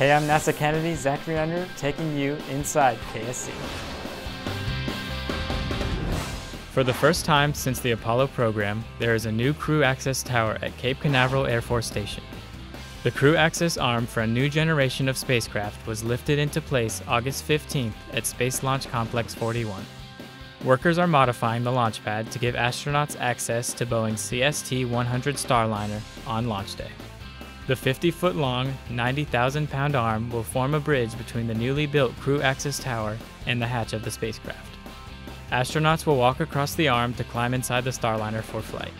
Hey, I'm NASA Kennedy, Zachary Unruh, taking you inside KSC. For the first time since the Apollo program, there is a new crew access tower at Cape Canaveral Air Force Station. The crew access arm for a new generation of spacecraft was lifted into place August 15th at Space Launch Complex 41. Workers are modifying the launch pad to give astronauts access to Boeing's CST 100 Starliner on launch day. The 50 foot long, 90,000 pound arm will form a bridge between the newly built crew access tower and the hatch of the spacecraft. Astronauts will walk across the arm to climb inside the Starliner for flight.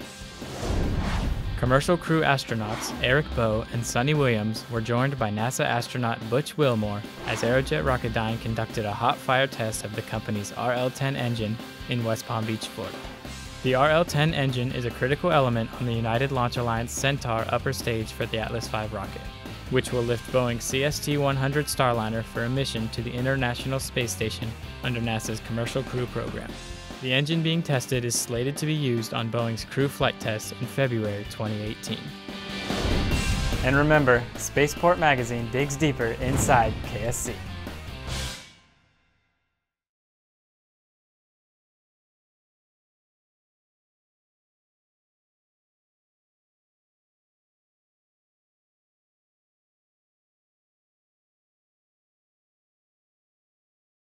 Commercial crew astronauts Eric Boe and Suni Williams were joined by NASA astronaut Butch Wilmore as Aerojet Rocketdyne conducted a hot fire test of the company's RL 10 engine in West Palm Beach, Florida. The RL 10 engine is a critical element on the United Launch Alliance Centaur upper stage for the Atlas V rocket which will lift Boeing's CST 100 Starliner for a mission to the International Space Station under NASA's Commercial Crew Program. The engine being tested is slated to be used on Boeing's crew flight test in February 2018. And remember, Spaceport Magazine digs deeper inside KSC.